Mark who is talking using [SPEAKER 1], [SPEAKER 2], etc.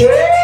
[SPEAKER 1] Yeah.